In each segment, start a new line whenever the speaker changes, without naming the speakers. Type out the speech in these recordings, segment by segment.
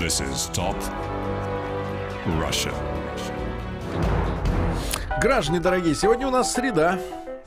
This is Top Russia.
Граждане дорогие, сегодня у нас среда.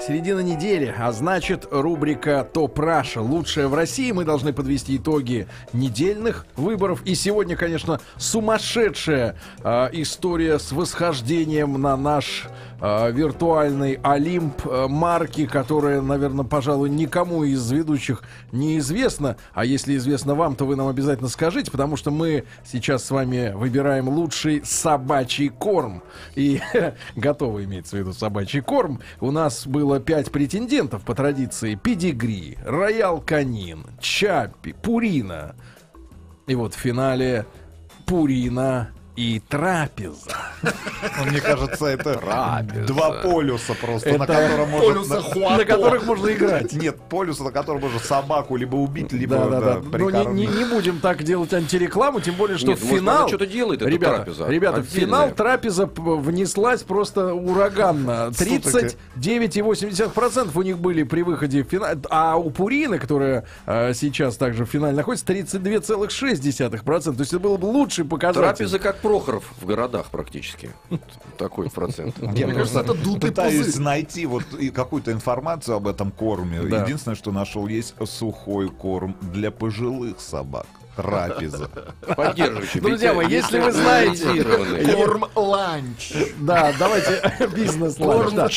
Середина недели, а значит рубрика «Топ Раша» лучшая в России. Мы должны подвести итоги недельных выборов. И сегодня, конечно, сумасшедшая э, история с восхождением на наш э, виртуальный Олимп э, марки, которая, наверное, пожалуй, никому из ведущих не известна. А если известно вам, то вы нам обязательно скажите, потому что мы сейчас с вами выбираем лучший собачий корм. И готово имеется в виду собачий корм. У нас было пять претендентов по традиции. Педигри, Роял Канин, Чаппи, Пурина. И вот в финале Пурина и трапеза.
Ну, Мне кажется, это
Трапеза.
два полюса просто, на
Это
котором можно...
полюса
на-
Хуато.
На которых можно играть.
Нет, полюса, на котором можно собаку либо убить, либо
Да, да, да.
да,
Ну, не, не-
прикормить.
не будем так делать антирекламу, тем более, что
Нет, может,
финал...
что-то делает,
ребята,
трапеза.
Ребята, в финал трапеза внеслась просто ураганно. 39,8% у них были при выходе в финал. А у Пурины, которая э, сейчас также в финале находится, 32,6%. То есть это был бы лучший показатель.
Трапеза как Прохоров в городах практически. Такой процент.
Я
Мне кажется,
просто
это дутый
пытаюсь найти вот и какую-то информацию об этом корме. Единственное, что нашел, есть сухой корм для пожилых собак. Трапеза.
Поддерживающий.
Друзья мои, если вы знаете-
Специализированный.
Корм ланч.
Да, давайте бизнес
Корм
да.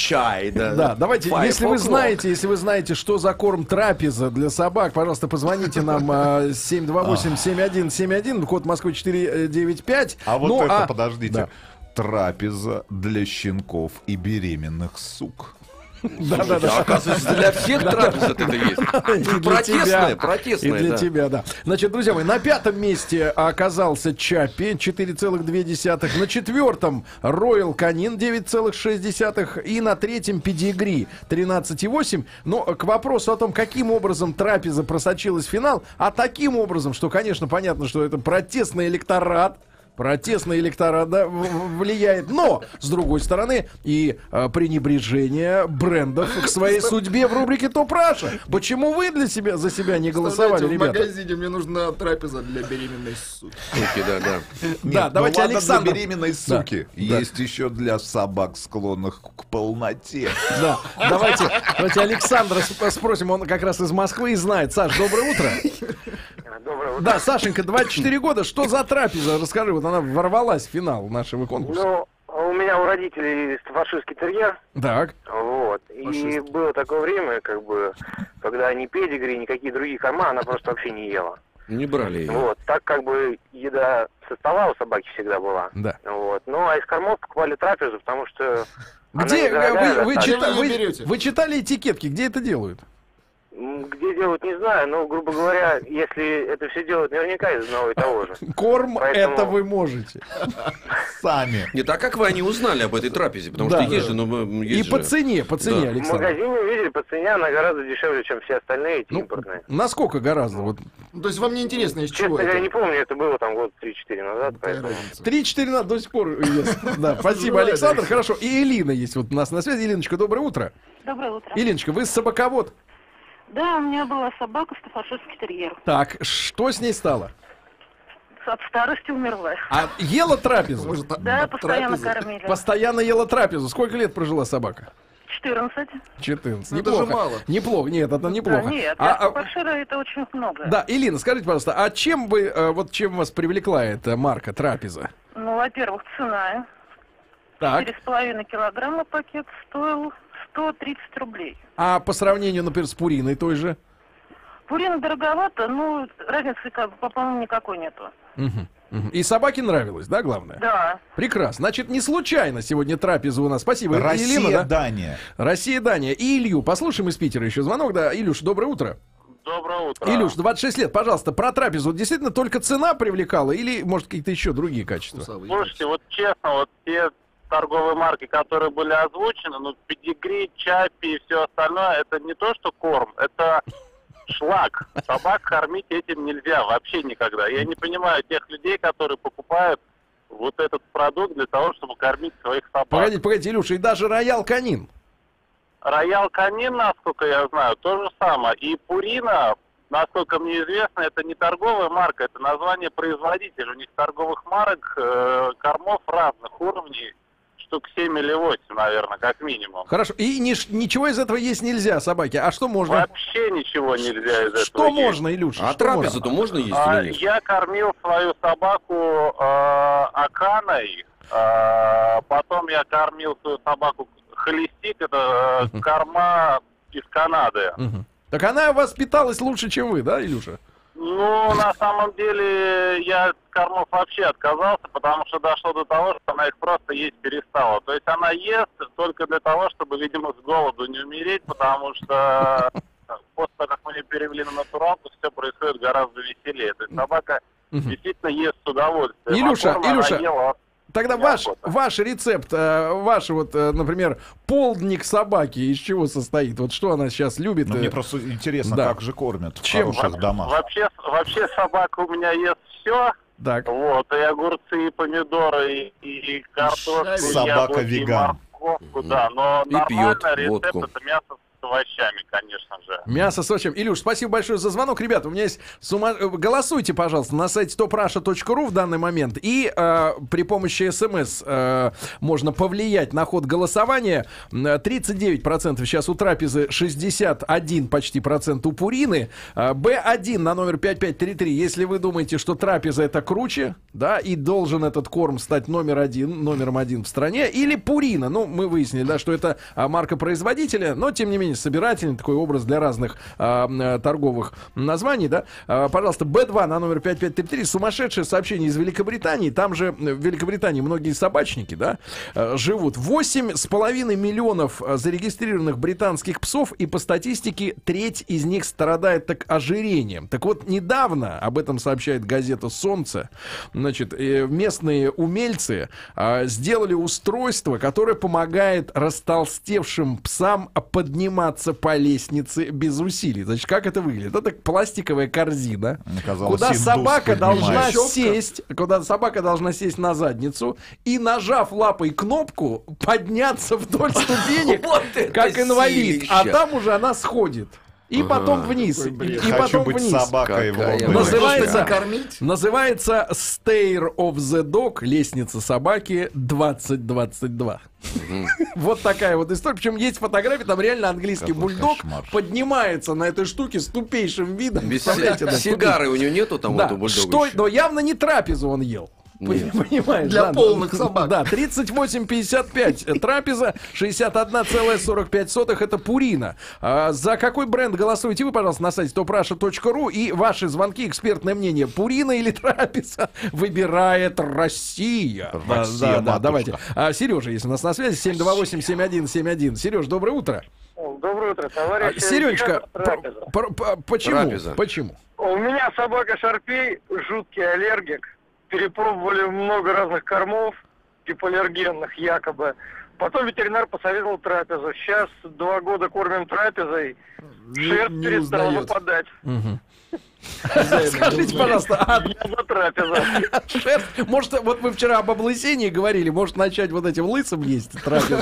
да.
Да, давайте, если вы знаете, если вы знаете, что за корм трапеза для собак, пожалуйста, позвоните нам а, 728-7171, код Москвы 495.
А вот
Ну,
это,
а-
подождите. Трапеза для щенков и беременных сук.
Да, да,
А,
да.
Оказывается, для всех трапез это есть. Протестная, протестная,
И для тебя, да. Значит, друзья мои, на пятом месте оказался Чаппи 4,2. На четвертом Роyal Канин 9,6. И на третьем Педигри 13,8. Но к вопросу о том, каким образом трапеза просочилась в финал, а таким образом, что, конечно, понятно, что это протестный электорат, Протестный электорат да, в- в- влияет, но с другой стороны и э, пренебрежение брендов к своей судьбе в рубрике Топ Раша. Почему вы для себя за себя не голосовали,
в
ребята?
магазине мне нужна трапеза для беременной суки.
Суки, да, да.
Да,
Нет,
давайте
ну
Александр.
для беременной суки.
Да.
Есть еще для собак, склонных к полноте.
Да, давайте, давайте Александра сп- спросим, он как раз из Москвы и знает. Саш, доброе утро.
Доброе утро.
Да, Сашенька, 24 года, что за трапеза? Расскажи, вот она ворвалась в финал нашего конкурса.
Ну, у меня у родителей фашистский терьер,
Так,
вот. И
Фашист.
было такое время, как бы, когда ни педигри, никакие другие корма она просто вообще не ела.
Не брали ее.
Вот. Так как бы еда со стола у собаки всегда была.
да.
Вот. Ну, а из кормов покупали трапезу, потому что
Где
недорогая
вы, вы, чита-
вы
вы читали этикетки, где это делают?
Где делают, не знаю, но, грубо говоря, если это все делают наверняка из одного и того же.
Корм
Поэтому-
это вы можете.
Сами.
Нет, а как вы они узнали об этой трапезе? Потому
Да,
что есть же, ну, м,
И
есть
по
же.
цене, по цене,
Да.
В
Александр.
магазине увидели, по цене она гораздо дешевле, чем все остальные эти
Ну,
импортные.
насколько гораздо? Вот
Ну, То есть вам не интересно, из
Честно
чего
говоря,
это?
не помню, это было там год 3-4 назад, поэтому...
разница?
3-4 на до сих пор есть. Да, спасибо, Александр. Хорошо. И Элина есть вот у нас на связи. Элиночка, доброе утро.
Доброе утро.
Элиночка, вы собаковод.
Да, у меня была собака стаффордширский терьер.
Так, что с ней стало?
От старости умерла.
А ела трапезу?
Может,
Да, постоянно
трапеза?
кормили.
Постоянно ела трапезу. Сколько лет прожила собака?
14.
14.
Ну, это
неплохо.
же мало.
Неплохо. Нет, это неплохо.
Да, нет,
А, а,
это очень много.
да, Элина, скажите, пожалуйста, а чем вы, э, вот чем вас привлекла эта марка трапеза?
Ну, во-первых, цена.
Так.
4,5 килограмма пакет стоил 130 рублей.
А по сравнению, например, с Пуриной той же?
Пурина дороговато, ну, разницы, по-моему, никакой нету.
Мгм. И собаке нравилось, да, главное?
Да.
Прекрасно. Значит, не случайно сегодня трапеза у нас. Спасибо.
Россия,
Елена, да?
Дания.
Россия, Дания. И Илью. Послушаем из Питера еще звонок. Да, Илюш, доброе утро.
Доброе утро.
Илюш, 26 лет, пожалуйста, про трапезу. Действительно только цена привлекала или, может, какие-то еще другие качества?
Слушайте, вот честно, вот те торговые марки, которые были озвучены, ну, педигри, чапи и все остальное, это не то, что корм, это шлак. Собак кормить этим нельзя вообще никогда. Я не понимаю тех людей, которые покупают вот этот продукт для того, чтобы кормить своих собак.
Погодите, погодите, Илюша, и даже роял канин.
Роял канин, насколько я знаю, то же самое. И пурина насколько мне известно, это не торговая марка, это название производителя. У них торговых марок э, кормов разных уровней, штук 7 или 8, наверное, как минимум.
Хорошо. И ниш- ничего из этого есть нельзя, собаки. А что можно?
Вообще ничего нельзя из этого
Что
есть.
можно, Илюша?
А трапезу-то можно есть
А,
или нет?
я кормил свою собаку э, аканой, э, потом я кормил свою собаку холестик, это э, корма из Канады.
Так она воспиталась лучше, чем вы, да, Илюша?
Ну, на самом деле, я от кормов вообще отказался, потому что дошло до того, что она их просто есть перестала. То есть она ест только для того, чтобы, видимо, с голоду не умереть, потому что после того, как мы ее перевели на натуралку, все происходит гораздо веселее. То есть собака действительно ест с удовольствием.
Илюша,
А
Илюша,
ела
Тогда ваш, ваш рецепт, э, ваш вот, э, например, полдник собаки, из чего состоит? Вот что она сейчас любит?
Ну,
э,
мне просто интересно,
да.
как же кормят
Чем?
в хороших домах.
Вообще, вообще собака у меня ест все.
Так.
Вот, и огурцы, и помидоры, и, и картошку, и
Собака
яблоки, и
веган.
морковку, да. Но
И
нормальный
пьет
рецепт
водку.
это мясо с овощами, конечно же.
Мясо с овощами. Илюш, спасибо большое за звонок. Ребята, у меня есть сума... э, Голосуйте, пожалуйста, на сайте toprasha.ru в данный момент. И э, при помощи смс э, можно повлиять на ход голосования. М, э, 39% сейчас у трапезы, 61 почти процент у Пурины. Э, Б1 на номер 5533. Если вы думаете, что трапеза это круче, да, и должен этот корм стать номер один, номером один в стране, или Пурина. Ну, мы выяснили, да, что это а, марка производителя, но тем не менее собирательный такой образ для разных а, м, э, торговых названий, да. А, пожалуйста, Б2 на номер 5533. Сумасшедшее сообщение из Великобритании. Там же э, в Великобритании многие собачники, да, э, живут. 8,5 миллионов э, зарегистрированных британских псов, и по статистике треть из них страдает так ожирением. Так вот, недавно, об этом сообщает газета «Солнце», значит, э, местные умельцы а, сделали устройство, которое помогает растолстевшим псам подниматься по лестнице без усилий. Значит, как это выглядит? Это пластиковая корзина,
Казалось,
куда собака должна
поднимает.
сесть, куда собака должна сесть на задницу и, нажав лапой кнопку, подняться вдоль ступенек, как инвалид. А там уже она сходит. И потом вниз. И, и
Хочу
потом
быть
вниз.
собакой в
Какая.
Называется,
Кормить?
называется Stair of the Dog, лестница собаки 2022. Вот такая вот история. Причем есть фотография, там реально английский бульдог поднимается на этой штуке с тупейшим видом.
Сигары у него нету там у бульдога
но явно не трапезу он ел.
Нет.
Понимаешь?
Для
да,
полных
да,
собак.
Да, 38,55 трапеза, 61,45 это Пурина. А, за какой бренд голосуете вы, пожалуйста, на сайте toprasha.ru и ваши звонки, экспертное мнение, Пурина или трапеза выбирает Россия. Да,
Россия,
да, да, давайте. А, Сережа, если у нас на связи, 728-7171. Сереж, доброе утро.
Доброе утро,
А,
товарищи.
Сережечка, почему?
Трапеза.
Почему?
У меня собака Шарпей, жуткий аллергик. Перепробовали много разных кормов, гипоаллергенных якобы. Потом ветеринар посоветовал трапезу. Сейчас два года кормим трапезой. Шерсть
не
перестала
узнает.
выпадать.
Скажите, пожалуйста, а
Я за
шерсть, может, вот вы вчера об облысении говорили, может начать вот этим лысым есть трапезу,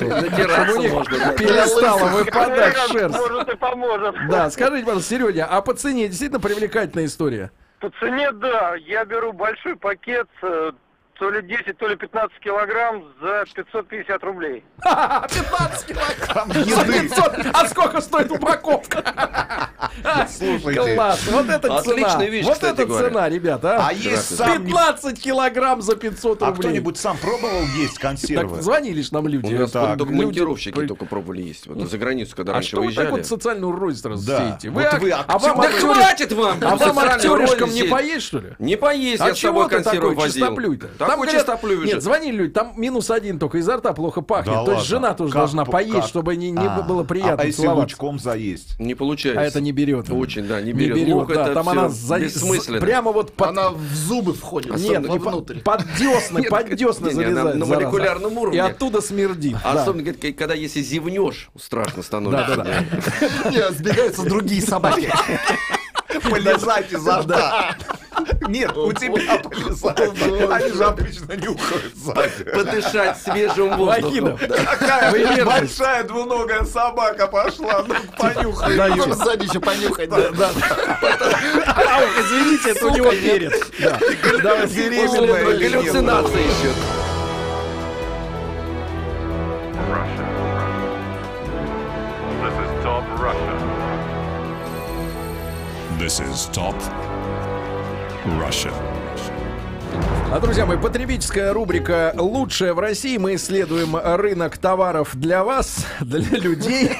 перестала выпадать шерсть.
Может и поможет.
Да, скажите, пожалуйста, Сереня, а по цене действительно привлекательная история?
По цене, да. Я беру большой пакет, э, то ли 10, то ли 15 килограмм за 550 рублей.
15 килограмм за 500. А сколько стоит упаковка?
Слушайте,
Класс, вот это цена.
Вещь,
Вот это
говоря.
цена, ребята.
а
а.
есть сам... не-
15 килограмм за 500
А
рублей.
кто-нибудь сам пробовал есть
Так
консервы?
звонили ж нам
У
люди.
нас
Так,
только
люди-
монтировщики только пробовали есть. Вот за границу, когда
А
раньше
что вы так
выезжали.
вот социальную рознь сразу
Да.
сеете?
Вот
ак-
вы
а вам
Да
актер-
хватит вам!
А вам актеришкам не поесть, что ли?
Не поесть, я
А
с собой консервы
такой
возил.
Чистоплюй-то?
Такой
говорят,
чистоплюй
Нет, звонили люди, там минус один только, изо рта плохо пахнет.
Да
То есть
ладно.
жена тоже
Как
должна
по-
поесть,
как?
чтобы не, не
А,
было приятно
А если
целоваться.
лучком заесть?
Не получается.
А это не берет.
Очень, да, не
Не
берет.
берет,
Лук
да,
это
там она за-
бессмысленно.
прямо вот под...
Она в зубы входит.
Нет,
особенно
не
вовнутрь.
под десны, под десны залезает.
на молекулярном уровне.
И оттуда смердит.
А. Особенно, когда если зевнешь, страшно становится.
Да, да, да.
Не, сбегаются другие собаки.
Полезайте изо рта. Нет, у тебя полисадники. Они же обычно нюхают сзади.
Подышать свежим воздухом.
Какая большая двуногая собака пошла, ну понюхай.
Даете.
Сзади еще понюхать.
А, извините, это у него перец.
Галлюцинации еще.
This is Top Russia.
А, друзья мои, потребительская рубрика «Лучшее в России». Мы исследуем рынок товаров для вас, для людей,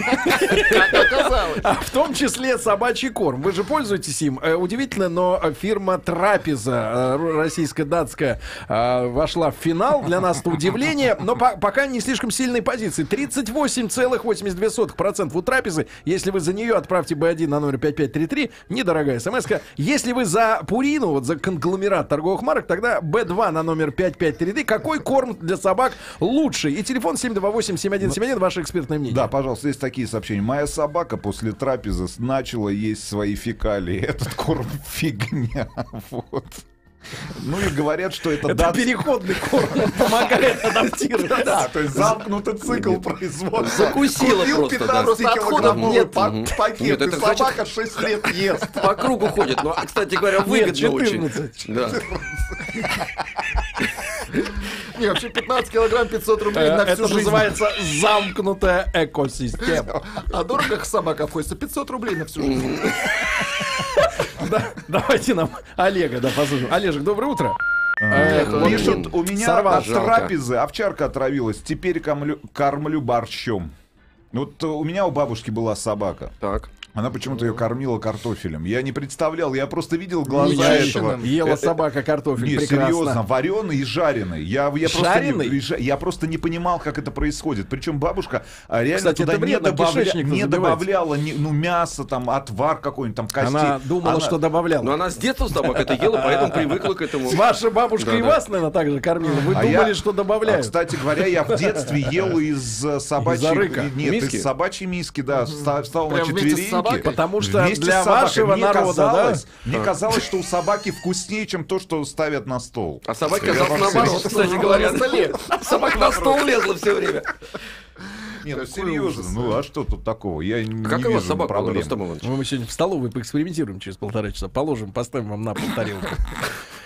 а в том числе собачий корм. Вы же пользуетесь им. Э, Удивительно, но фирма Трапеза, э, российско-датская, э, вошла в финал. Для нас это удивление, но по- пока не слишком сильной позиции. 38,82% у Трапезы. Если вы за нее отправьте B1 на номер 5533, недорогая смс -ка. Если вы за Пурину, вот за конгломерат торговых марок, тогда B2 на номер 5533. Какой корм для собак лучший? И телефон 728-7171, ваше экспертное мнение.
Да, пожалуйста, есть такие сообщения. Моя собака после трапезы начала есть свои фекалии. Этот корм фигня. Вот. Ну и говорят, что это,
Это
дат-
переходный корм, помогает адаптироваться.
Да, то есть замкнутый цикл производства.
Закусила
Купил
просто, да.
15
Просто отходов
килограммовый
нет.
па-
Мгм.
пакет,
Нет,
и
это
собака 6 лет ест.
По кругу ходит. Ну, а, кстати говоря, выгодно очень.
14.
Да.
Не, вообще 15 килограмм 500 рублей
Э,
на всю
Это
жизнь.
называется замкнутая экосистема.
А дорого как собака обходится? 500 рублей на всю жизнь.
Да, Давайте нам Олега, да, послушаем. Олежек, доброе утро. Эх, вот
Пишут, у меня
сорвал.
от
Жалко.
трапезы овчарка отравилась, теперь кормлю, кормлю борщом. Вот у меня у бабушки была собака.
Так.
Она почему-то ее кормила картофелем. Я не представлял, я просто видел глаза
Нечищенным.
этого.
Ела
Э,
собака картофель,
Не,
прекрасно.
серьезно, вареный и жареный. Я, я, просто
Жареный?
не, и жа- я просто не понимал, как это происходит. Причем бабушка а, реально
Кстати,
туда
это
не, добавля- не добавляла ну, мясо, там, отвар какой-нибудь, там, кости.
Она думала,
Она-
что добавляла.
Но она с детства собак это ела, поэтому привыкла к этому.
Ваша бабушка и вас, наверное, также кормила. Вы
А
думали,
я-
что
А,
добавляют.
кстати говоря, я в детстве ел из э, собачьей...
рыка.
Нет,
Миски?
из собачьей миски, да. ста- Встал на четвереньки.
Собакой?
Потому что для вашего
мне
народа,
казалось,
да?
Мне казалось, что у собаки вкуснее, чем то, что ставят на стол.
А собака
Я
казалось наоборот, кстати говоря. Собака на стол лезла все время.
Нет, ну, серьезно. Ну, а что тут такого? Я не
Как у
вижу
вас собака
проблем.
Иванович?
Мы сегодня в столовой поэкспериментируем через полтора часа. Положим, поставим вам на пол тарелку.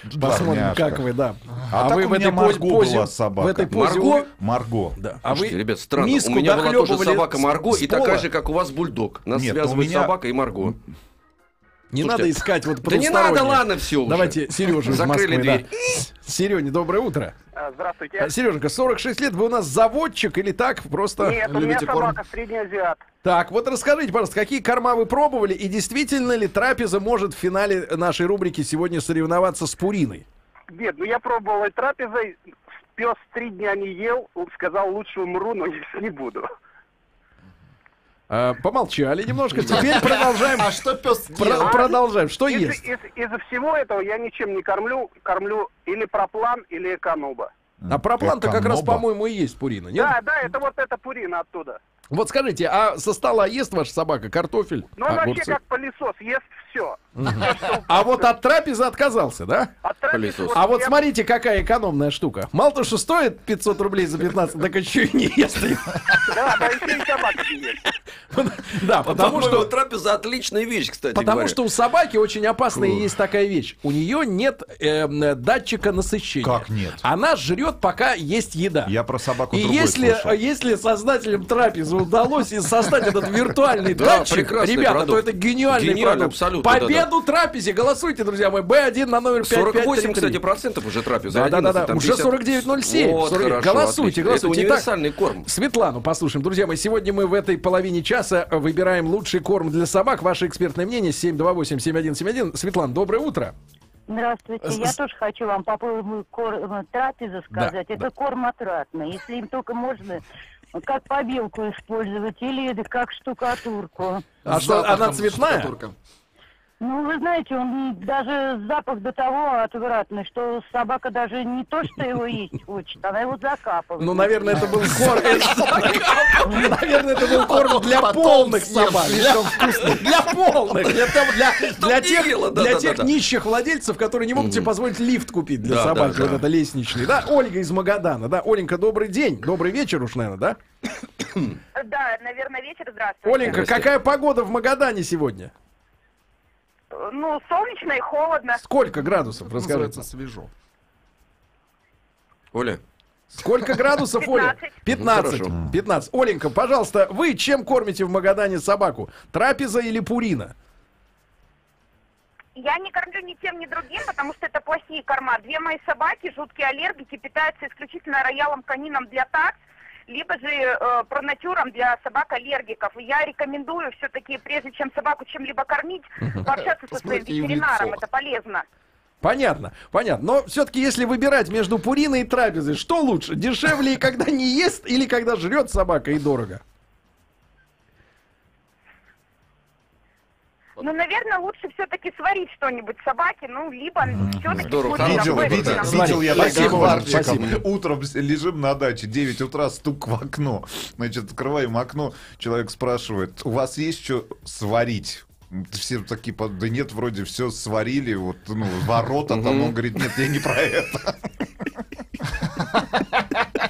Да,
Посмотрим, как вы, да.
А, так у меня Марго была собака.
В этой позе...
Марго?
Марго.
Да. А вы
Слушайте, ребят, странно. У меня была тоже собака Марго и такая же, как у вас бульдог. Нас
Нет,
связывает
у меня-
собака и Марго.
Не
Слушайте,
надо искать вот
Да не надо, ладно, все уже.
Давайте Сережу из
Закрыли
Москвы.
дверь.
Да. Сереня, доброе утро.
Здравствуйте.
А, Сереженька, 46 лет, вы у нас заводчик или так просто?
Нет, у меня
любите корм?
собака средний азиат.
Так, вот расскажите, пожалуйста, какие корма вы пробовали и действительно ли трапеза может в финале нашей рубрики сегодня соревноваться с Пуриной?
Нет, ну я пробовал и трапезой. Пес три дня не ел. Он сказал, лучше умру, но не буду.
А, помолчали немножко, теперь продолжаем.
А что пес
Про- продолжаем. Что
Из-
есть?
из- Из-за всего этого я ничем не кормлю. Кормлю или проплан, или эконома.
А проплан-то как раз, по-моему, и есть Пурина, нет?
Да, да, это вот эта пурина оттуда.
Вот скажите, а со стола ест ваша собака картофель?
Ну, он вообще как пылесос, ест все.
А вот от трапезы отказался, да?
Пылесос.
А вот смотрите, какая экономная штука. Мало то, что стоит 500 рублей за 15, так еще и не ест.
Да, да, еще и собака не ест.
Да, потому что...
трапеза отличная вещь, кстати
Потому что у собаки очень опасная есть такая вещь. У нее нет эм, датчика насыщения.
Как нет?
Она жрет, пока есть еда.
Я про собаку
И если, создателям трапезы удалось и создать этот виртуальный
Да,
датчик, ребята,
продукт.
то это гениальный
Гениально,
продукт.
абсолютно.
Победу трапезе. Голосуйте, друзья мои. Б1 на номер 5533.
48, кстати, процентов уже трапеза.
Да, да, да,
11,
да.
там
Уже
50.
49.07.
Вот,
49.
хорошо,
Голосуйте,
отлично.
голосуйте.
Это
Итак,
универсальный корм.
Светлану послушаем. Друзья мои, сегодня мы в этой половине часа выбираем лучший корм для собак. Ваше экспертное мнение 728-7171. Светлана, доброе утро.
Здравствуйте. Я тоже хочу вам по поводу кор- трапезы сказать.
Да,
Это
да.
корм отратный. Если им только можно как побелку использовать или как штукатурку.
А что, она цветная?
штукатурка.
Ну, вы знаете, он даже запах до того отвратный, что собака даже не то, что его есть хочет, она его закапывает.
Ну, наверное, это был корм. Наверное, это был корм для полных собак. Для для полных. Для того- для- Для тех для тех нищих владельцев, которые не могут себе позволить лифт купить для собаки. Вот это лестничный. Да, Ольга из Магадана. Да, Оленька, добрый день. Добрый вечер уж, наверное, да?
Да, наверное, вечер, здравствуйте.
Оленька, какая погода в Магадане сегодня?
Ну, солнечно и холодно.
Сколько градусов? Расскажите.
Свежо.
Оля,
Сколько градусов, Оля? 15.
Хорошо.
15. Оленька, пожалуйста, вы чем кормите в Магадане собаку? Трапеза или пурина?
Я не кормлю ни тем, ни другим, потому что это плохие корма. Две мои собаки, жуткие аллергики, питаются исключительно роялом канином для такс, либо же э, пронатюром для собак-аллергиков. И я рекомендую все-таки, прежде чем собаку чем-либо кормить, пообщаться со своим ветеринаром. Это полезно.
Понятно, понятно. Но все-таки, если выбирать между пуриной и трапезой, что лучше? Дешевле, когда не ест, или когда жрет собака и дорого?
Ну, наверное, лучше все-таки сварить что-нибудь собаке, ну, либо все-таки...
Здорово.
Видел, видел, видел я таких варчиков. Утром лежим на даче, 9 утра, стук в окно. Значит, открываем окно, человек спрашивает, у вас есть что сварить? Все такие, да нет, вроде все сварили, вот, ну, ворота там, он говорит, нет, я не про это.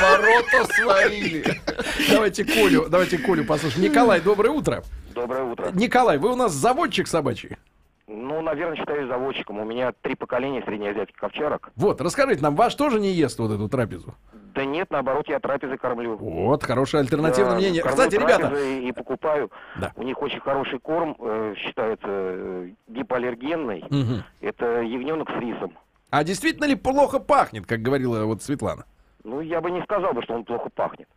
Ворота сварили.
Давайте Колю, давайте Колю послушаем. Николай, доброе утро.
Доброе утро.
Николай, вы у нас заводчик собачий?
Ну, наверное, считаюсь заводчиком. У меня три поколения среднеазиатских овчарок.
Вот, расскажите нам, ваш тоже не ест вот эту трапезу?
Да нет, наоборот, я трапезы кормлю.
Вот, хорошее альтернативное
Да,
мнение.
кормлю
Кстати, ребята,
И покупаю.
Да.
У них очень хороший корм, э, считается э, гипоаллергенный.
Мгм.
Это ягненок с рисом.
а действительно ли плохо пахнет, как говорила вот Светлана?
Ну, я бы не сказал бы, что он плохо пахнет.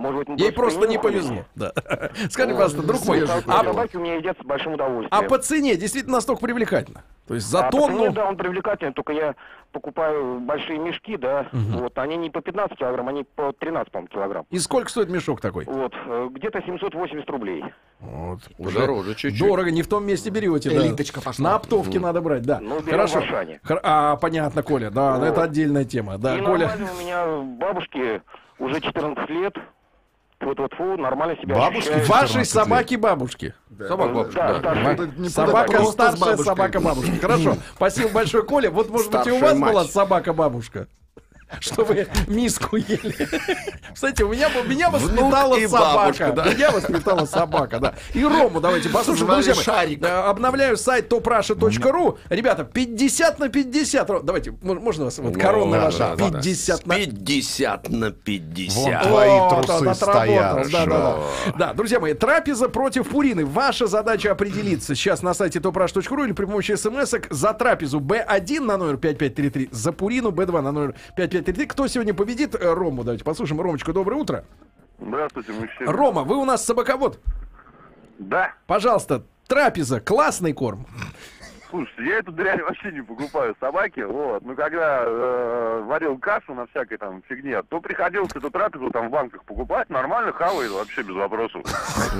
Может быть,
Ей просто не повезло. Да. Скажи, пожалуйста, друг мой,
Ну,
а,
собаки у меня едят с большим
а
удовольствием.
по цене действительно настолько привлекательно? То есть за
А по цене,
тонну...
да, он привлекательный, только я покупаю большие мешки, да, вот, они не по 15 килограмм, они по 13, по килограмм.
И сколько стоит мешок такой?
Вот, э, где-то 780 рублей.
Вот.
Дороже чуть-чуть.
Дорого, не в том месте берете. да.
Элиточка пошла.
На оптовке надо брать, да.
Ну,
Хорошо. Хор- А, понятно, Коля, да,
Вот.
это отдельная тема. Да,
И
Коля.
у меня бабушке уже 14 лет. Вот вот фу, нормально себя
Бабушке
ощущает.
Вашей
14 лет.
собаки бабушки.
собак бабушка,
Да,
да.
не
Собака старшая
бабушкой.
собака бабушки. Хорошо. Спасибо большое, Коля. Вот, может быть, и у вас была собака бабушка. Что вы миску ели. Кстати, у меня, меня воспитала
и
собака.
бабушка, да.
Меня воспитала собака, да. И Рому давайте послушаем. Друзья мои,
Шарик.
э, обновляю сайт toprasha.ru. Ребята, 50 на 50. Ро- Давайте, мо- можно вас вот коронная
да,
ваша?
да, да, да.
50 на
50 на 50.
Вон твои
вот
трусы стоят.
Да, да, да. Да, друзья мои, трапеза против пурины. Ваша задача определиться сейчас на сайте toprash.ru или при помощи смс за трапезу Б1 на номер 5533, за пурину Б2 на номер 5533. Кто сегодня победит? Э, Рому давайте послушаем. Ромочка, доброе утро.
Здравствуйте, мужчина.
Рома, вы у нас собаковод.
Да.
Пожалуйста, трапеза, классный корм.
Слушайте, я эту дрянь вообще не покупаю собаки, вот. Ну, когда э, варил кашу на всякой там фигне, то приходилось эту трапезу там в банках покупать, нормально хавает, вообще без вопросов.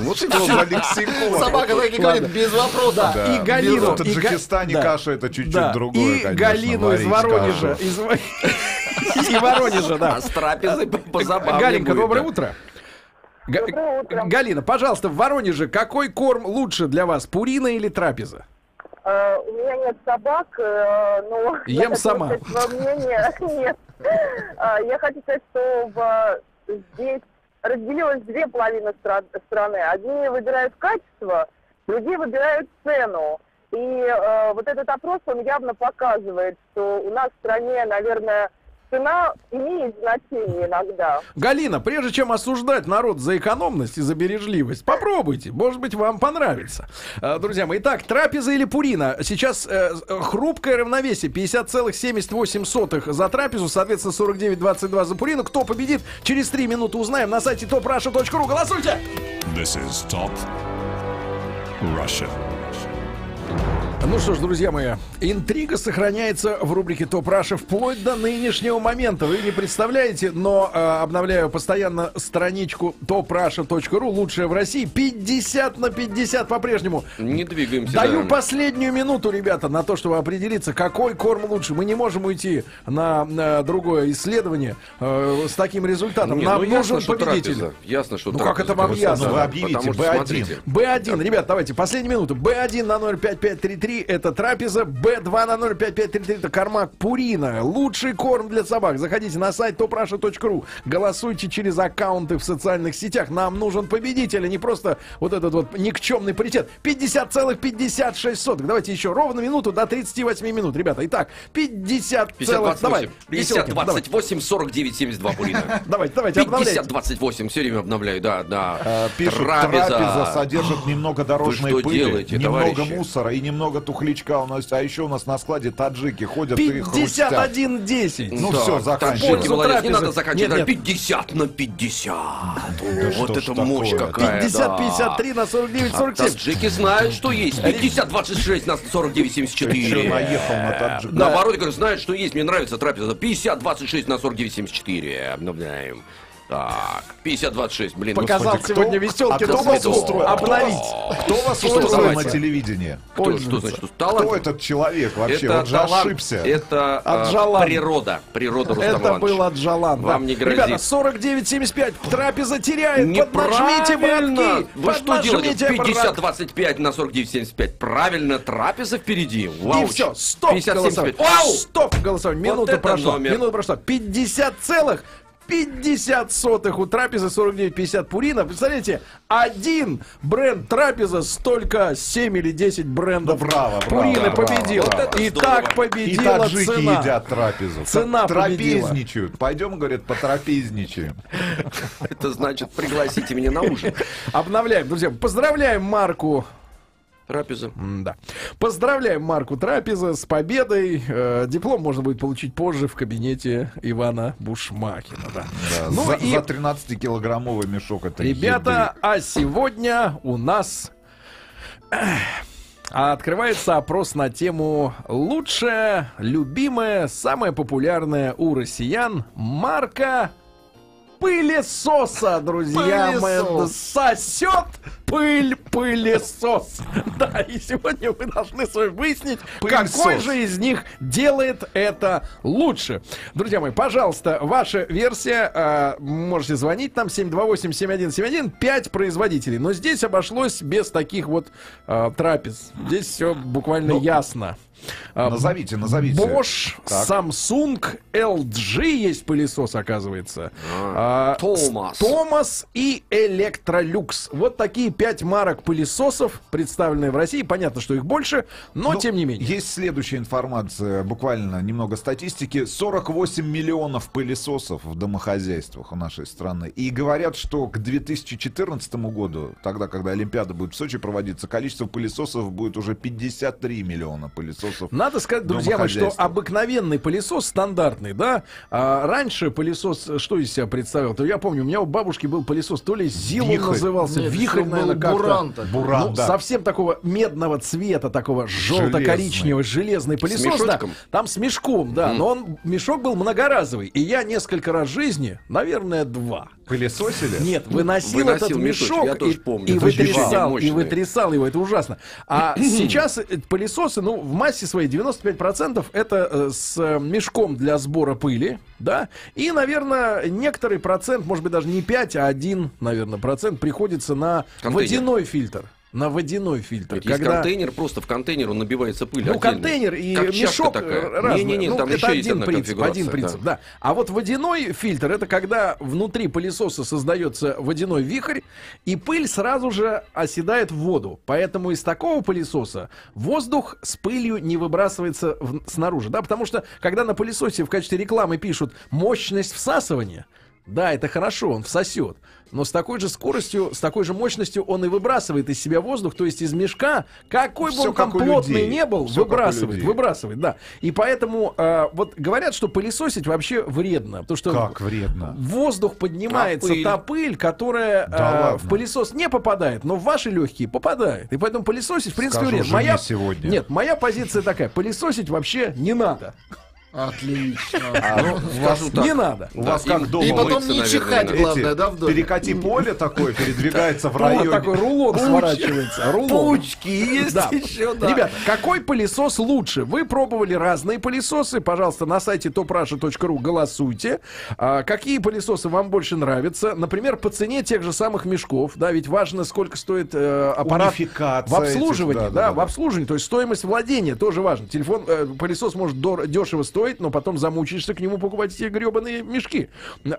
Вот что за лексикон.
Собака так и говорит, без вопроса.
Да, и Галину.
В Таджикистане каша это чуть-чуть другое,
и Галину из Воронежа.
Кашу.
Из Во- и Воронежа, да.
С трапезой позабавнее
Галенька,
будет,
доброе
да.
утро. Га-
Доброе утро.
Галина, пожалуйста, в Воронеже какой корм лучше для вас, пурина или трапеза?
Э, у меня нет собак, э, но... я
Ем
хочу
сама.
сказать свое мнение. Нет. А, Я хочу сказать, что в- здесь разделилось две половины стра- страны. Одни выбирают качество, другие выбирают цену. И э, вот этот опрос, он явно показывает, что у нас в стране, наверное, цена имеет значение иногда.
Галина, прежде чем осуждать народ за экономность и за бережливость, попробуйте, может быть, вам понравится. А, Друзья мои, итак, трапеза или пурина? Сейчас э, э, хрупкое равновесие, 50,78 за трапезу, соответственно, 49,22 за пурину. Кто победит, через 3 минуты узнаем на сайте toprusha.ru. Голосуйте!
This is Top Russia.
Ну что ж, друзья мои, интрига сохраняется в рубрике Топ Раша вплоть до нынешнего момента. Вы не представляете, но э, обновляю постоянно страничку toprasha.ru, лучшая в России, 50 на 50 по-прежнему.
Не двигаемся.
Даю
да.
последнюю минуту, ребята, на то, чтобы определиться, какой корм лучше. Мы не можем уйти на, на другое исследование э, с таким результатом.
Не,
Нам
ну, ясно,
нужен
что
победитель.
трапеза. Ясно, что
Ну, как это вам ясно?
Ну, вы объявите,
Потому что,
B1.
смотрите,
Б1, ребят, давайте, последнюю минуту. Б1 на 05533 это трапеза, Б2 на 05533 это кормак Пурина. Лучший корм для собак. Заходите на сайт toprasha.ru, голосуйте через аккаунты в социальных сетях. Нам нужен победитель, а не просто вот этот вот никчемный паритет. 50,56. Давайте еще ровно минуту до 38 минут, ребята. Итак, 50
50
целых... Давай,
28, 50
Веселкин, давай.
28 49 72 Пурина.
Давайте, давайте, обновляйте.
50 28 все время обновляю, да, да.
Э, Пишут, трапеза. содержит немного дорожной пыли, немного мусора и немного тухлячка у нас. А еще у нас на складе таджики ходят и хрустят.
51,10.
Ну
Да,
все, заканчиваем.
Молодец, не надо заканчивать.
Нет,
да,
нет.
50 на 50. О,
что
вот это мощь
такое?
какая.
50,
да.
53 на 49,
А
47.
Таджики знают, что есть. 50 26 на 49
Чё
74.
наехал на таджик?
Наоборот, говорю, знают, что есть. Мне нравится трапеза. 50 26 на 49 74. Обновляем. Так, 50-26, блин.
Показал
Господи,
сегодня
кто-
веселки.
а кто
Кто
вас устроил?
обновить?
Кто вас устроил на телевидении?
Что, что значит? талант?
Кто этот человек вообще?
Это
Он же
талант,
ошибся.
Это
Аджалан.
природа. Природа, Рустам
Это
Иванович.
был Аджалан.
Вам
да.
не грозит.
Ребята, 49-75. Трапеза теряет. Поднажмите, братки.
Вы что делаете?
Поднажмите, брат.
50-25 на 49-75. Правильно, трапеза впереди.
И
Вау.
все, стоп
50-75.
голосование.
Вау!
Стоп голосование.
Вот
Минута
это
прошла.
номер.
Минута прошла. 50 целых 50 сотых у трапезы 49-50 пурина. Представляете, один бренд трапеза столько 7 или 10 брендов
браво, браво,
пурины
браво,
победил.
браво.
Это
И
здорово.
так
И
победила
таджики
цена.
едят трапезу.
Цена победила.
Трапезничают. Пойдем, говорят, потрапезничаем.
Это значит, пригласите меня на ужин.
Обновляем, друзья. Поздравляем Марку
Трапеза.
Да. Поздравляем Марку Трапеза с победой. Э, диплом можно будет получить позже в кабинете Ивана Бушмакина. Да.
Да,
Ну
за,
и-
за 13-килограммовый мешок это
Ребята, а сегодня у нас эх, открывается опрос на тему лучшая, любимая, самая популярная у россиян марка пылесоса, друзья мои. Сосет пыль пылесос. Да, и сегодня вы должны с вами выяснить,
Пылесос.
какой же из них делает это лучше. Друзья мои, пожалуйста, ваша версия. э, можете звонить нам 728-7171. 5 производителей. Но здесь обошлось без таких вот э, трапез. Здесь все буквально ясно. А,
Назовите, назовите.
Bosch,
Так.
Samsung, LG есть пылесос, оказывается. А,
Томас.
с- Томас и Electrolux. Вот такие пять марок пылесосов, представленные в России. Понятно, что их больше, но
Ну,
тем не менее.
Есть следующая информация, буквально немного статистики. 48 миллионов пылесосов в домохозяйствах у нашей страны. И говорят, что к 2014 году, тогда, когда Олимпиада будет в Сочи проводиться, количество пылесосов будет уже 53 миллиона пылесосов.
Надо сказать, друзья мои, что обыкновенный пылесос стандартный, да, а раньше пылесос что из себя представлял? То я помню, у меня у бабушки был пылесос, то ли Зил он
Вихрь.
назывался,
Нет,
Вихрь, наверное, как-то.
Буран такой.
Буран,
Ну,
да.
совсем такого медного цвета, такого желто-коричневого, железный пылесос. да.
мешочком?
Там с мешком, да. Но он мешок был многоразовый. И я несколько раз в жизни, наверное, два.
Пылесосили?
Нет, выносил,
Выносил
этот
мешочек,
мешок
я тоже
и,
помню.
и вытрясал, и вытрясал его. Это ужасно. А сейчас пылесосы, ну, в массе своей 95% это э, с э, мешком для сбора пыли, да, и, наверное, некоторый процент, может быть, даже не 5, а 1, наверное, процент приходится на
Контейнер.
водяной фильтр. На водяной фильтр.
Ведь Есть контейнер, просто в контейнер он набивается пыль.
Ну,
отдельно.
контейнер и
Как
мешок
такая.
э, разные.
Не-не-не,
Ну,
там
это
еще есть
один
одна
принцип, один принцип, да. А вот водяной фильтр это когда внутри пылесоса создается водяной вихрь, и пыль сразу же оседает в воду. Поэтому из такого пылесоса воздух с пылью не выбрасывается в- снаружи, да, потому что когда на пылесосе в качестве рекламы пишут мощность всасывания, да, это хорошо, он всосет. Но с такой же скоростью, с такой же мощностью он и выбрасывает из себя воздух, то есть из мешка, какой бы
Всё
он там плотный не был,
Всё
выбрасывает, выбрасывает, да. И поэтому э, вот говорят, что пылесосить вообще вредно, потому что
Как вредно.
воздух поднимается
А пыль?
та пыль, которая
Да
э,
ладно.
в пылесос не попадает, но в ваши легкие попадает. И поэтому пылесосить, в принципе,
Скажу
вредно.
жене сегодня.
Нет, моя позиция такая: пылесосить вообще не надо.
Отлично.
Скажу так.
Не надо.
У
Да,
вас как дома?
И потом не чихать, главное, да, в доме?
Перекати поле такое передвигается в районе.
такой рулон сворачивается. Рулон.
Паучки есть
Да.
еще, да.
Ребята, какой пылесос лучше? Вы пробовали разные пылесосы. Пожалуйста, на сайте toprasha.ru голосуйте. А, какие пылесосы вам больше нравятся? Например, по цене тех же самых мешков. Да, ведь важно, сколько стоит э, аппарат в обслуживании.
этих, да,
да,
да, да,
в обслуживании. То есть стоимость владения тоже важно. Телефон, э, пылесос может дор- дешево стоить, но потом замучаешься к нему покупать эти гребаные мешки.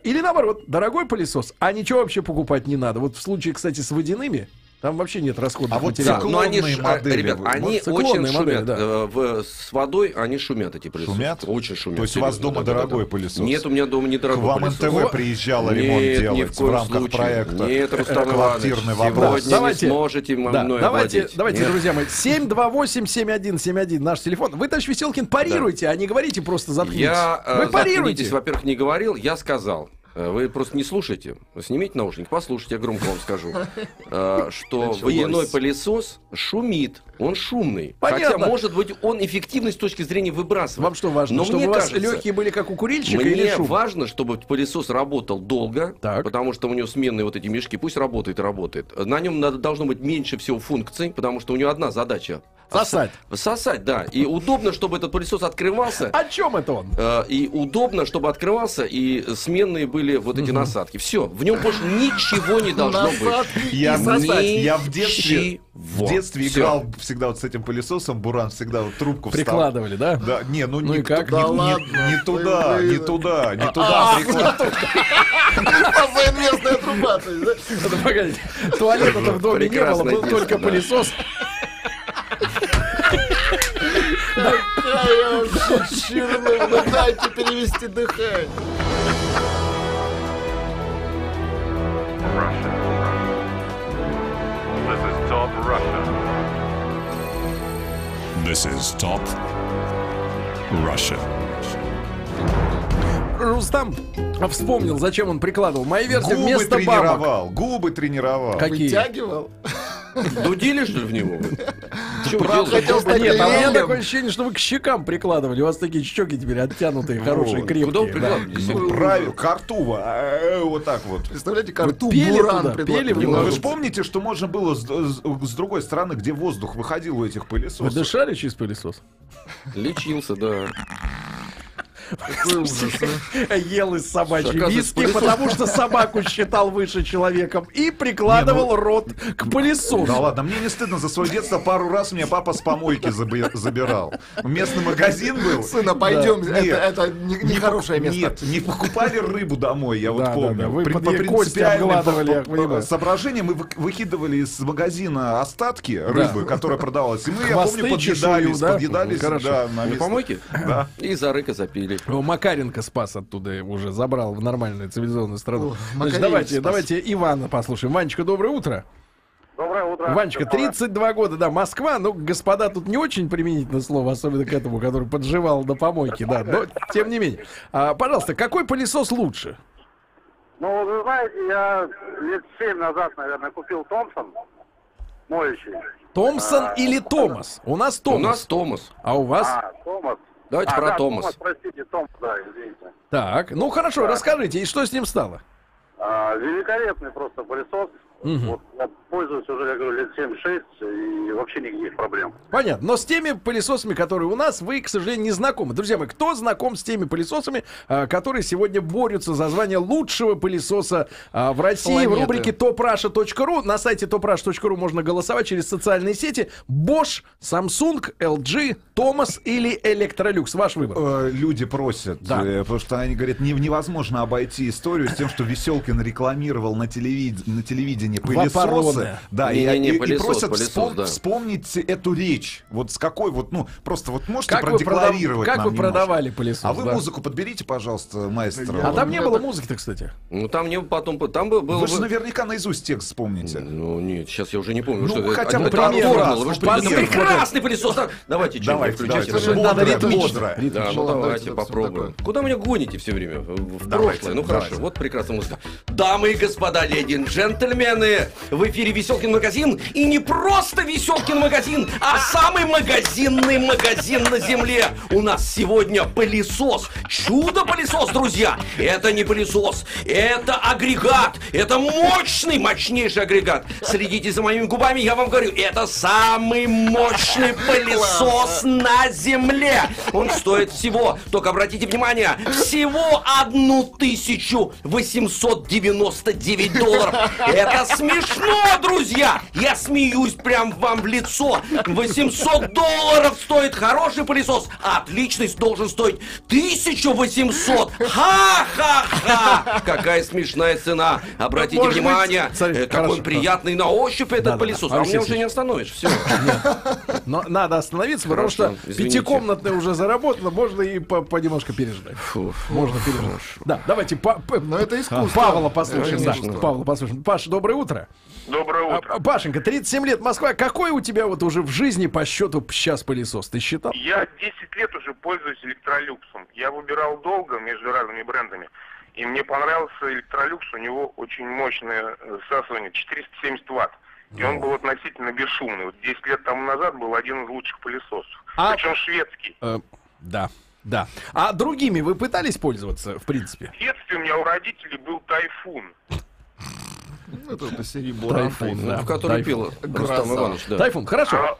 Или наоборот, дорогой пылесос, а ничего вообще покупать не надо. Вот в случае, кстати, с водяными, там вообще нет расходов
А вот.
Да, но они, а,
модели
ребят,
вы-
они
вот циклонные
очень
модели,
шумят.
да.
Э, в- с водой они шумят, эти пылесосы.
Шумят?
Очень шумят.
То есть у вас дома
да, да, да,
дорогой
да.
пылесос?
Нет, у меня дома не
К
дорогой
вам
пылесос.
НТВ приезжала ремонт
Нет, ни
делать
в
в
коем
рамках
случае.
проекта.
Нет, Рустам
Квартирный
Иванович,
вопрос.
сегодня
Давайте-
не сможете
Да,
мной
давайте,
овладеть.
давайте,
Нет.
друзья мои, 728-7171 наш телефон. Вы, товарищ Веселкин, парируйте, а не говорите просто заткнитесь.
Я, э,
Вы парируйте.
заткнитесь, во-первых, не говорил, я сказал. Э, Вы просто не слушайте. Снимите наушник, послушайте, я громко вам скажу. э, Что водяной пылесос шумит. Он шумный.
Понятно.
Хотя, может быть, он эффективный с точки зрения выбрасывания.
Вам что важно,
Но
чтобы
мне
у вас
кажется,
легкие были как у курильщика или
Мне
шум?
важно, чтобы пылесос работал долго,
Так.
потому что у него сменные вот эти мешки, пусть работает и работает. На нем надо, должно быть меньше всего функций, потому что у него одна задача.
Сосать.
Сосать, да. И удобно, чтобы этот пылесос открывался.
О чем это он?
Э, И удобно, чтобы открывался, и сменные были вот эти насадки. Все, в нем больше ничего не должно быть.
Я, в детстве, в детстве играл всегда вот с этим пылесосом, Буран всегда вот трубку встал.
Прикладывали, да?
Да, не, ну,
Ну
не,
и как?
не-
Да
не-
ладно,
не туда, не туда, не туда. приклад-
Инвестная труба. то есть, да?
Это, погодите, туалета-то в доме не было, был только пылесос.
Какая вообще черная. Ну дайте перевести дыхание.
Russia. This is Top Russia. This is Top Russia.
Рустам вспомнил, зачем он прикладывал. Моя версия
Губы
вместо бабок.
тренировал, губы тренировал.
Какие?
Вытягивал.
Дудили, что ли, в него? Вы
хотел стать
Нет, а у меня такое ощущение, что вы к щекам прикладывали. У вас такие щеки теперь оттянутые, хорошие, крепкие.
Вы?
Ну, правильно, картува, э, вот так вот.
Представляете, карту
пели
буран?
Ну, Вы же помните, что можно было с, другой стороны, где воздух выходил у этих
Вы
пылесосов?
дышали через пылесос?
Лечился, да.
А.
Ел из собачьей виски, потому что собаку считал выше человеком и прикладывал рот к пылесосу.
Да ладно, мне не стыдно за свое детство. Пару раз меня папа с помойки заби- забирал. Местный магазин был.
Сына, пойдем, это, нехорошее место.
Нет, не покупали рыбу домой, я вот помню.
вы
по принципиальным соображениям мы вы- выкидывали из магазина остатки рыбы, которая продавалась. И мы, я помню, подъедались,
да?
подъедались. Да, на
помойке?
Да.
И за рыка запили.
О, Макаренко спас оттуда, уже забрал в нормальную цивилизованную страну.
О,
Значит, давайте,
спас.
давайте Ивана послушаем. Ванечка, доброе утро.
Доброе утро.
Ванечка, 32 года, да, Москва. Ну, господа, тут не очень применительно слово, особенно к этому, который подживал на помойке, да. Но, тем не менее. А, пожалуйста, какой пылесос лучше?
Ну, вы знаете, я лет семь назад, наверное, купил Томпсон моющий.
Томпсон
А,
или Томас? У нас
У
Томас.
нас Томас.
А у вас?
А, Томас.
Давайте
А,
про
да,
Томас.
простите, Томас, да, извините.
Так, ну хорошо, расскажите, и что с ним стало?
А, великолепный просто пылесос. Вот я пользуюсь уже, я говорю, лет 7-6, и вообще никаких проблем.
Понятно. Но с теми пылесосами, которые у нас, вы, к сожалению, не знакомы. Друзья мои, кто знаком с теми пылесосами, а, которые сегодня борются за звание лучшего пылесоса а, в России в
Планеты.
рубрике toprusha.ru. На сайте toprusha.ru можно голосовать через социальные сети. Bosch, Samsung, LG, Thomas или Electrolux. Ваш выбор.
Э, люди просят,
Да.
э, потому что они говорят, не- невозможно обойти историю с тем, что Веселкин рекламировал на, телевид- на телевидении не пылесосы. Да, и,
Не-не-не,
и- и
пылесос,
просят
пылесос,
вспом-
да.
вспомнить эту речь. Вот с какой вот, ну, просто вот можете
Как вы, продав-
продекларировать
как
нам
вы
немножко?
продавали пылесос?
А вы
да?
музыку подберите, пожалуйста, маэстро.
А
Вот.
там не было музыки-то, кстати.
Ну там мне потом... Там бы- было
Вы же наверняка наизусть текст вспомните.
Ну нет, сейчас я уже не помню.
Ну,
что это-
хотя бы
это формула,
раз,
вы
ну,
это
пример.
прекрасный пылесос. Давайте
Давайте,
Надо ритмично. Ритмично.
Да, ну давайте попробуем. Куда вы меня гоните все время? В прошлое. Ну хорошо, вот прекрасная музыка. Дамы и господа, леди и джентльмены, в эфире Веселкин магазин. И не просто Веселкин магазин, а самый магазинный магазин на земле. У нас сегодня пылесос. Чудо-пылесос, друзья. Это не пылесос, это агрегат. Это мощный, мощнейший агрегат. Следите за моими губами, я вам говорю, это самый мощный пылесос на земле. Он стоит всего, только обратите внимание, всего одну тысячу 899 долларов. Это смешно, друзья! Я смеюсь прям вам в лицо. 800 долларов стоит хороший пылесос. Отличный должен стоить 1800. Ха-ха-ха! Какая смешная цена. Обратите
Может быть,
внимание,
смотрите,
э, какой
хорошо.
приятный на ощупь этот
Да-да-да.
пылесос. А
Алексей
меня уже не остановишь. Все.
Но надо остановиться, потому что пятикомнатная уже заработана, можно и по, понемножко переждать. Можно переждать. Да, давайте
Но это искусство.
Павла послушаем. Да. Павла послушаем. Паш, доброе утро.
Доброе
А,
утро.
Пашенька, 37 лет, Москва. Какой у тебя вот уже в жизни по счету сейчас пылесос? Ты считал?
Я 10 лет уже пользуюсь электролюксом. Я выбирал долго между разными брендами. И мне понравился электролюкс. У него очень мощное э, всасывание, 470 ватт. И он был относительно бесшумный. Вот 10 лет тому назад был один из лучших пылесосов.
А-
Причем шведский.
Э, да, да. А другими вы пытались пользоваться, в принципе?
В детстве у меня у родителей был тайфун.
Ну, это серии Буран.
Тайфун, да.
В который
Тайфун.
пил Рустам Иванович. да.
Тайфун, хорошо.
А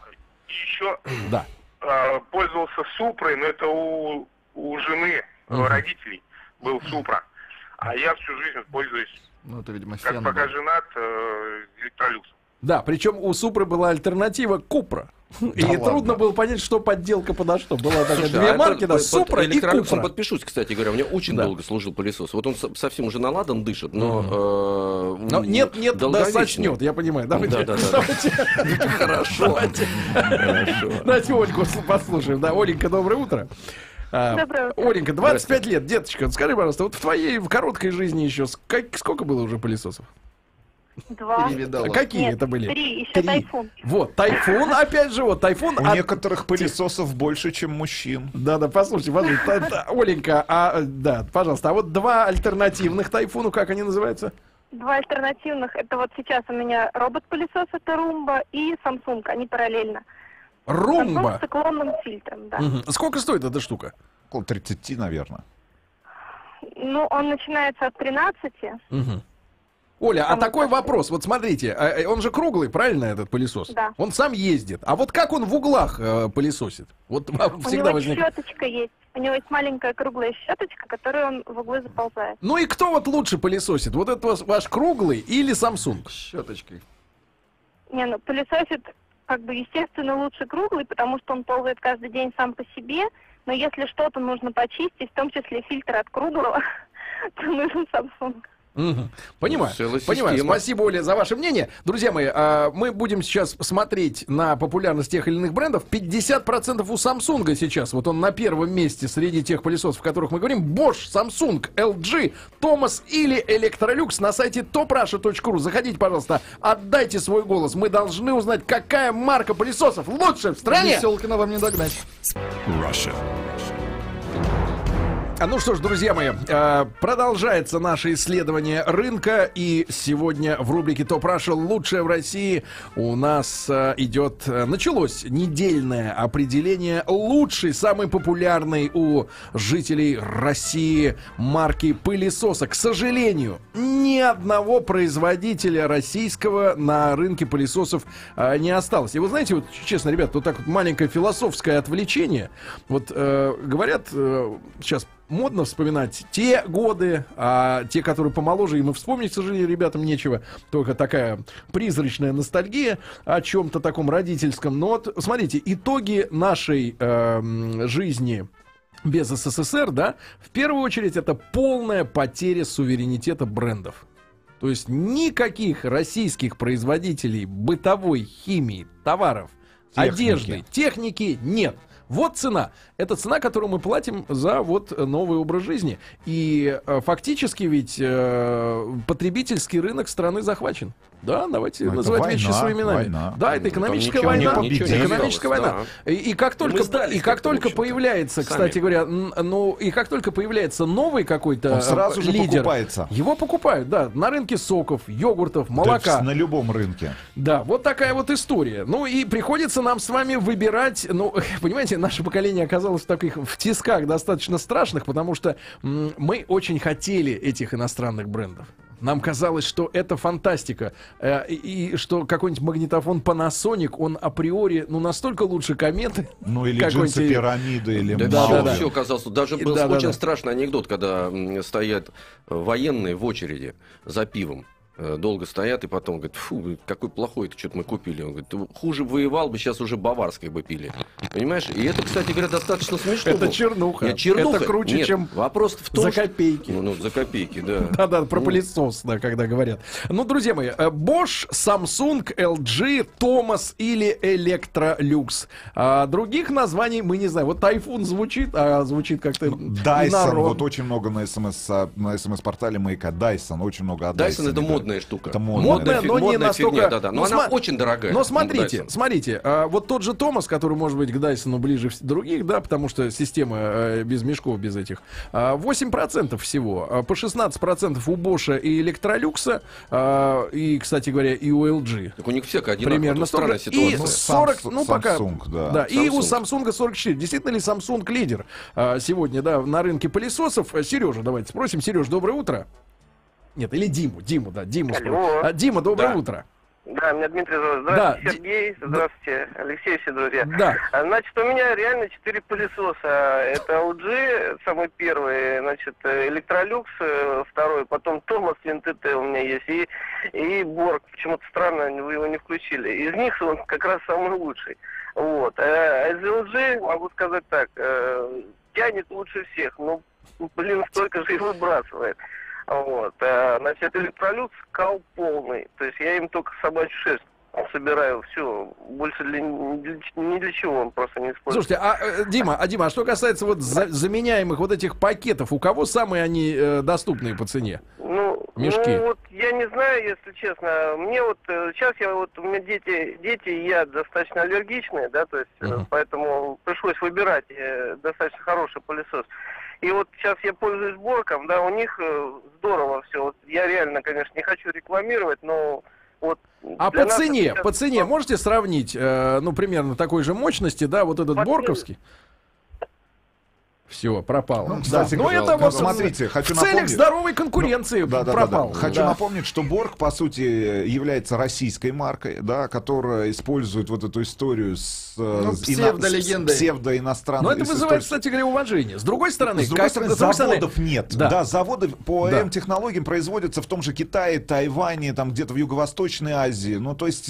еще
Да.
а, пользовался Супрой, но это у, у жены э, родителей был Супра. А я всю жизнь пользуюсь,
Ну, это, видимо,
как пока
был.
женат, э, электролюксом.
Да, причем у Супры была альтернатива Купра. И
ладно.
трудно было понять, что подделка подо что. Была такая
Слушай,
две
а
марки, да,
под-
Супра и Купра.
подпишусь, кстати говоря. У меня очень
Да.
долго служил пылесос. Вот он со- совсем уже наладан дышит, но... э,
Но нет, нет, да сочнет, я понимаю. Давайте,
Да, да, да.
давайте,
Хорошо.
давайте, давайте Ольгу послушаем. Да, Оленька, доброе утро. А,
Доброе утро.
Оленька, 25 лет, деточка, скажи, пожалуйста, вот в твоей в короткой жизни еще сколько, сколько было уже пылесосов?
Два.
Перевидала.
Какие
Нет,
это были?
три, еще
Три.
тайфун.
Вот, тайфун, опять же, вот тайфун.
У
а-
некоторых пылесосов больше, чем мужчин.
Да, да, послушайте, пожалуйста, та- та- Оленька, а, э, да, пожалуйста, а вот два альтернативных тайфуну, как они называются?
Два альтернативных. Это вот сейчас у меня робот-пылесос, это Румба, и Samsung, они параллельно. Samsung
Румба.
с циклонным фильтром, да.
Мгм. Сколько стоит эта штука?
Около 30, наверное.
Ну, он начинается от 13.
Мгм. Оля, а такой вопрос. Вот смотрите, а, э, он же круглый, правильно, этот пылесос?
Да.
Он сам ездит. А вот как он в углах э, пылесосит? Вот вам
У
всегда
него
возникает.
щеточка есть. У него есть маленькая круглая щеточка, которую он в углы заползает.
Ну и кто вот лучше пылесосит? Вот это ваш- ваш круглый или Samsung?
Щеточкой.
Не, ну пылесосит как бы естественно лучше круглый, потому что он ползает каждый день сам по себе. Но если что-то нужно почистить, в том числе фильтр от круглого, то нужен Samsung.
Понимаю.
Целая
Понимаю.
система.
Спасибо, Оля, за ваше мнение. Друзья мои, а, мы будем сейчас смотреть на популярность тех или иных брендов. 50% у Samsung сейчас. Вот он на первом месте среди тех пылесосов, о которых мы говорим. Bosch, Samsung, LG, Thomas или Electrolux на сайте toprasha.ru. Заходите, пожалуйста, отдайте свой голос. Мы должны узнать, какая марка пылесосов лучше в стране.
Веселкина вам не догнать.
Russia.
А, Ну что ж, друзья мои, э, продолжается наше исследование рынка. И сегодня в рубрике Топ Раша лучшее в России у нас э, идет, э, началось недельное определение лучшей, самой популярной у жителей России марки пылесоса. К сожалению, ни одного производителя российского на рынке пылесосов не осталось. И вы знаете, вот честно, ребят, вот так вот маленькое философское отвлечение. Вот говорят сейчас модно вспоминать те годы, а те, которые помоложе, им и вспомнить, к сожалению, ребятам нечего. Только такая призрачная ностальгия о чем-то таком родительском. Но вот, смотрите, итоги нашей эм, жизни без СССР, да, в первую очередь это полная потеря суверенитета брендов. То есть никаких российских производителей бытовой химии, товаров,
Техники.
одежды, техники нет. Вот цена. Это цена, которую мы платим за вот э, новый образ жизни. И э, фактически ведь э, потребительский рынок страны захвачен. Да, давайте
Ну, это
называть вещи
война,
своими именами.
война.
Да, это
Ну,
экономическая
ничего не-
война.
ничего не
экономическая война. И, и как только,
сдались
и как только
общем-то,
появляется,
сами.
кстати говоря, ну и как только появляется новый какой-то
Он
э,
сразу же
лидер,
покупается.
его покупают, да, на рынке соков, йогуртов,
Да,
молока.
на любом рынке.
Да, вот такая вот история. Ну и приходится нам с вами выбирать. Ну, понимаете, наше поколение оказалось в таких в тисках достаточно страшных, потому что м, мы очень хотели этих иностранных брендов. Нам казалось, что это фантастика. Э, и, и что какой-нибудь магнитофон Panasonic, он априори, ну, настолько лучше кометы.
Ну или
какой-нибудь-
джинсы пирамиды, или
Да,
Да,
все,
да, да.
все оказалось. Даже был
да, да,
очень
да.
страшный анекдот, когда стоят э, военные в очереди за пивом. Э, Долго стоят и потом говорят, фу, какой плохой это что-то мы купили. Он говорит, «Ты хуже воевал бы, сейчас уже баварской бы пили. Понимаешь? И это, кстати говоря, достаточно смешно.
Это
было.
чернуха.
Нет, чернуха.
Это круче,
Нет,
чем
Вопрос в том,
за
что-
копейки.
Ну, ну, за копейки, да.
Да-да, про
Ну,
пылесос, да, когда говорят. Ну, друзья мои, э, Bosch, Samsung, LG, Thomas или Electrolux. А других названий мы не знаем. Вот Тайфун звучит, а звучит как-то
Dyson,
инородно.
вот очень много на СМС, а, на СМС-портале Маяка. Dyson, очень много о
Dyson это
Dyson,
модная штука.
Это модная,
Модная, но не
модная
настолько...
фигня, да-да. Но
Ну,
она
сма-
очень дорогая.
Но смотрите,
Dyson.
смотрите, а, вот тот же Томас, который может быть к Дайсону ближе других, да, потому что система э, без мешков, без этих, а, 8% всего, а, по 16% у Боша и Электролюкса, а, и, кстати говоря, и у LG.
Так у них всех одинаково.
Примерно
странная
столько. И
ситуация.
40,
Samsung,
ну пока,
Samsung, да.
и у
Samsung.
Samsung 44. Действительно ли Samsung лидер а, сегодня, да, на рынке пылесосов? Сережа, давайте спросим. Сереж, доброе утро. Нет, или Диму, Диму, да, Диму.
Алло.
А, Дима, доброе
Да.
утро.
Да, меня Дмитрий зовут.
Да,
Здравствуйте,
Ди-
Сергей. Здравствуйте, Алексей, все друзья.
Да.
А, Значит, у меня реально четыре пылесоса. Это LG, самый первый, значит, э, Electrolux, э, второй, потом Thomas НТТ у меня есть, и, и Borg. Почему-то странно, вы его не включили. Из них он как раз самый лучший. Вот. А из LG могу сказать так, э, тянет лучше всех, но, блин, столько же и выбрасывает. Вот. А, значит, электролюкс кал полный. То есть я им только собачью шерсть собираю. Все. Больше для, ни для чего он просто не использует.
Слушайте, а э, Дима, а Дима, а что касается вот за- заменяемых вот этих пакетов, у кого самые они э, доступные по цене?
Ну,
Мешки.
ну, вот я не знаю, если честно. Мне вот э, сейчас я вот у меня дети, дети и я достаточно аллергичные, да, то есть, э,
Мгм.
поэтому пришлось выбирать э, достаточно хороший пылесос. И вот сейчас я пользуюсь Борком, да, у них э, здорово все. Вот я реально, конечно, не хочу рекламировать, но вот.
А по цене,
сейчас-
по цене можете сравнить, э, ну, примерно такой же мощности, да, вот этот
По цене-
Борковский? Все, пропал.
Ну, кстати,
да. Ну, это вот
смотрите,
в
хочу
целях
напомнить-
здоровой конкуренции
Да, да, да,
пропал.
да. Хочу
Да.
напомнить, что Борг, по сути, является российской маркой, да, которая использует вот эту историю с, э,
Ну, псевдолегендой.
с псевдоиностранной...
Но это вызывает, кстати говоря, уважение. С другой стороны,
С другой
как-
стороны,
с другой стороны-
заводов нет.
Да.
Да, заводы по
Да.
М-технологиям производятся в том же Китае, Тайване, там где-то в Юго-Восточной Азии. Ну, то есть,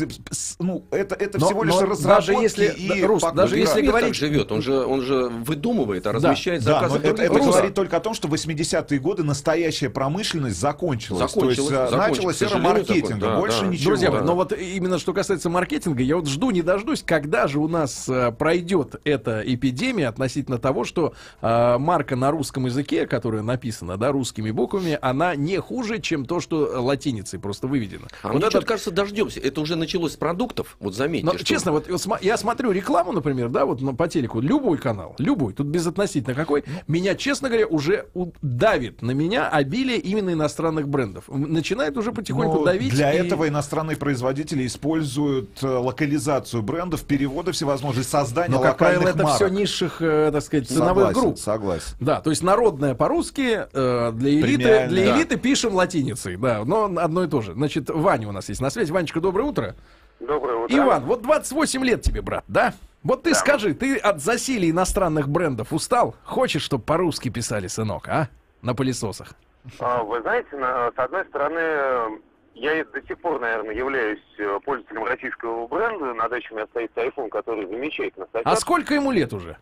ну, это, это
Но-
всего лишь
но
разработки
даже если-
и
да, Рус, даже если говорить-
живет, он же, он же выдумывает, а
Да.
размещает
Да,
заказы
но
в
это, это говорит только о том, что в 80-е годы настоящая промышленность закончилась.
Закончилась,
То есть э,
закончилась.
началась эра маркетинга.
Да,
Больше
да.
ничего.
Друзья
да.
но вот именно что касается маркетинга, я вот жду, не дождусь, когда же у нас э, пройдет эта эпидемия относительно того, что э, марка на русском языке, которая написана, да, русскими буквами, она не хуже, чем то, что латиницей просто выведено.
А
Вот
мне
это-
что-то кажется, дождемся. Это уже началось с продуктов. Вот заметьте.
Но,
что-
честно, вот сма- я смотрю рекламу, например, да, вот на- по телеку, любой канал, любой, тут безотносительно какой, меня, честно говоря, уже давит на меня обилие именно иностранных брендов. Начинает уже потихоньку
Ну,
давить.
Для
и-
этого иностранные производители используют э, локализацию брендов, переводы всевозможные, создание
Но, как правило, это
марок.
все низших, э, так сказать, ценовых
Согласен,
групп.
согласен.
Да, то есть народное по-русски, э, для элиты, для
Да.
элиты пишем латиницей, да, но одно и то же. Значит, Ваня у нас есть на связи. Ванечка, доброе утро.
Доброе утро.
Иван, вот 28 лет тебе, брат, да? Вот ты скажи, ты от засилия иностранных брендов устал? Хочешь, чтобы по-русски писали, сынок, а? На пылесосах.
А, Вы знаете, на- с одной стороны, я до сих пор, наверное, являюсь э, пользователем российского бренда. На даче у меня стоит iPhone, который замечательно
А
сойдет.
сколько ему лет уже?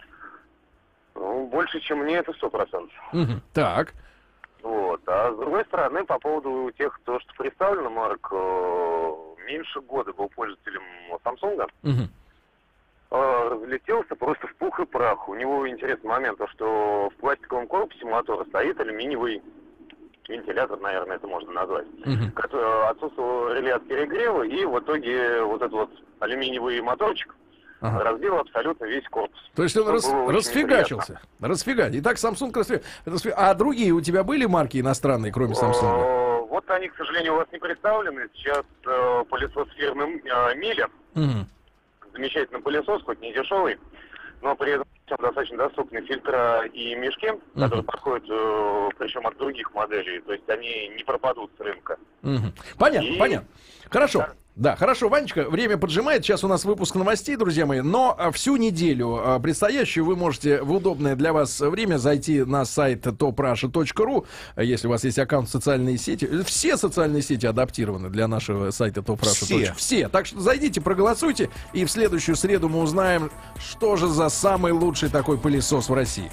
Ну, больше, чем мне, это сто процентов.
Мгм, Так.
Вот.
А с другой стороны, по поводу тех, кто что представлено, Марк, э, меньше года был пользователем Samsung,
Мгм.
Э, разлетелся просто в пух и прах. У него интересный момент, то, что в пластиковом корпусе мотора стоит алюминиевый вентилятор, наверное, это можно назвать.
Мгм.
Который отсутствовал реле от перегрева, и в итоге вот этот вот алюминиевый моторчик
Ага.
разбил абсолютно весь корпус.
То есть он
Что
рас- расфигачился. Расфига. Итак, Samsung расфи- расфи- А другие у тебя были марки иностранные, кроме Samsung?
Э, Вот они, к сожалению, у вас не представлены. Сейчас э, пылесос фирмы э, Миля. Замечательный пылесос, хоть не дешевый, но при этом достаточно доступны фильтра и мешки, которые подходят, э, причем от других моделей. То есть они не пропадут с рынка.
Мгм. Понятно,
И-
понятно. Хорошо. Да, хорошо, Ванечка, время поджимает. Сейчас у нас выпуск новостей, друзья мои. Но а, всю неделю а, предстоящую вы можете в удобное для вас время зайти на сайт toprasha.ru, если у вас есть аккаунт в социальные сети. Все социальные сети адаптированы для нашего сайта toprasha.
Все.
Все. Так что зайдите, проголосуйте, и в следующую среду мы узнаем, что же за самый лучший такой пылесос в России.